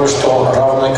кое-что равное